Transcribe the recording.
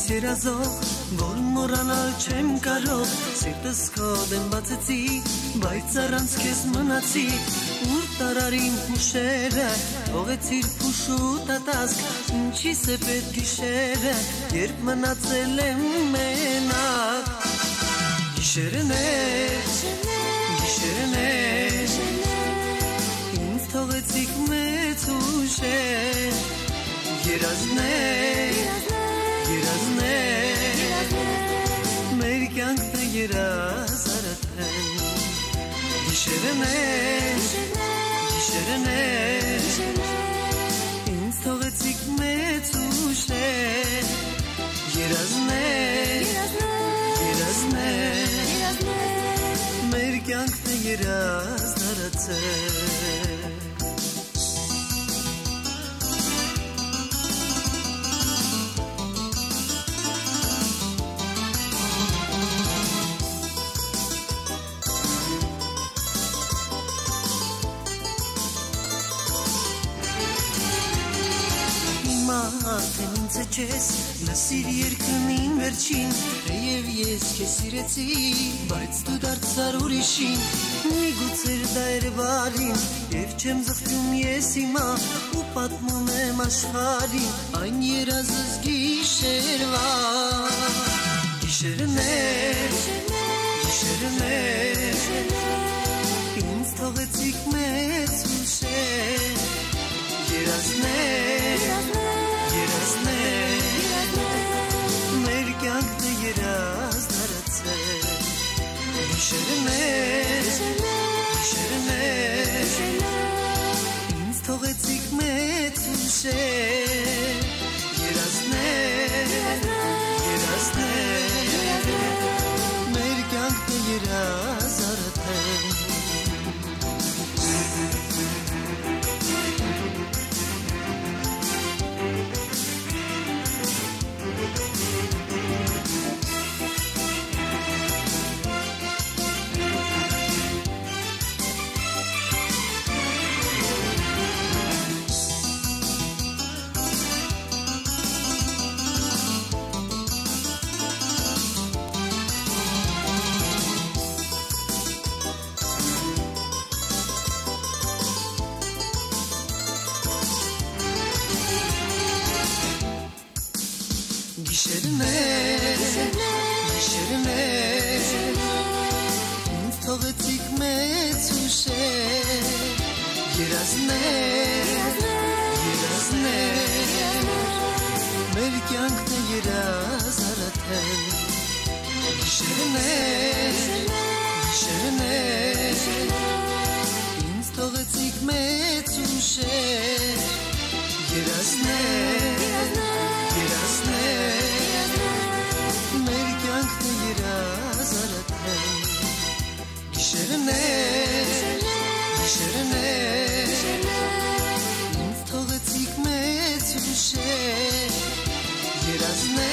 Այս երազող, որ մորանալ չեմ կարող Սիրտս քո դեմ բացեցի, բայց առանց քեզ մնացի Ուր տարարիմ հուշերը, թողեցիր փուշու տատասկ Ինչիս է պետք գիշերը, երբ մնացել եմ մենակ Գիշերներ, կյանքն է երազարαθեն Գիշերներ, գիշերներ Ինձ թողեցիք մեծ ուշեր Երազներ, երազներ Մեր կյանքն է երազ արդեն ինձ է չես Լսիր երկնին վերջին Թեև ես քեզ սիրեցի Բայց դու դարձար ուրիշին Միգուցեր դա էր վարին Եվ չեմ զղջում ես հիմա Ու պատմում եմ աշխարին Այն երազս գիշերվա should've. Գիշերներ, գիշերներ Ինձ թողեցիք մեծ ուշեր Երազներ, երազներ Մեր կյանքն է երազ արαθեն Գիշերներ, գիշերներ Ինձ թողեցիք մեծ ուշեր Երազներ last name.